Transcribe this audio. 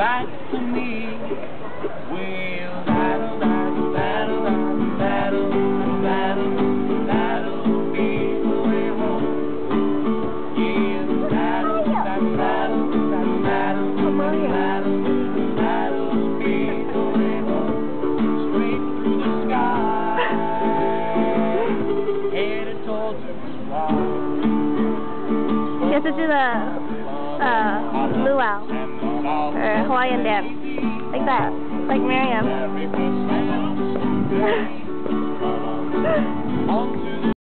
back to me. We'll battle, battle, battle, battle, battle, battle, be the way home. Yeah, battle, battle, battle, battle, battle, battle, be the way home. Straight through the sky, headed towards the sky. You have to do the uh, luau or Hawaiian dance like that like Miriam.